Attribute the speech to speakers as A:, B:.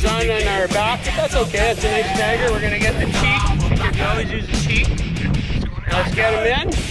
A: sun on our back, but that's okay. That's a nice dagger. We're gonna get the cheek. You can always use the cheek. Let's get him in.